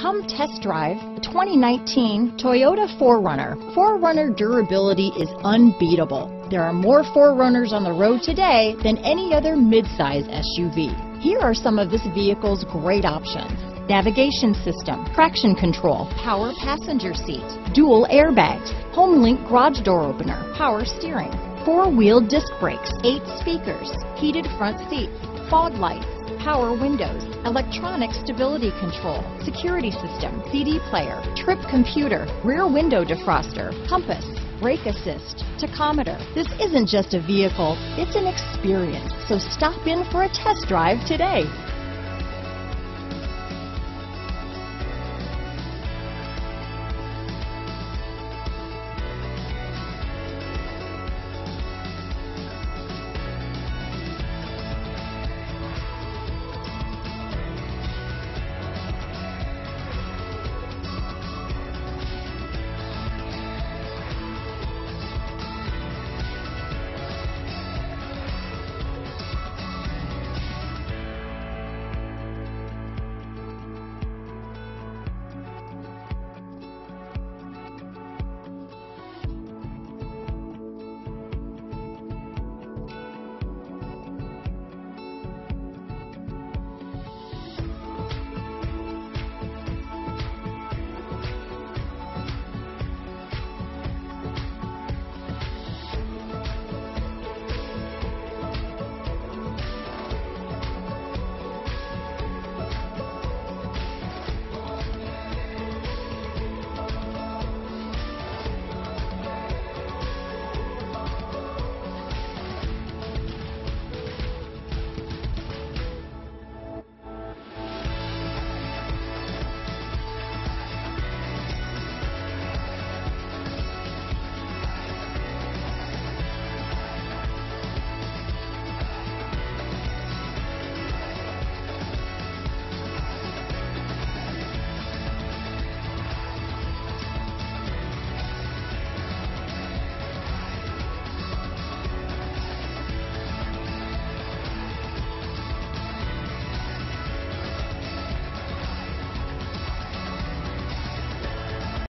Come test drive the 2019 Toyota 4Runner. 4Runner durability is unbeatable. There are more 4Runners on the road today than any other midsize SUV. Here are some of this vehicle's great options. Navigation system, traction control, power passenger seat, dual airbags, HomeLink garage door opener, power steering, four-wheel disc brakes, eight speakers, heated front seats, fog lights, power windows, electronic stability control, security system, CD player, trip computer, rear window defroster, compass, brake assist, tachometer. This isn't just a vehicle, it's an experience. So stop in for a test drive today.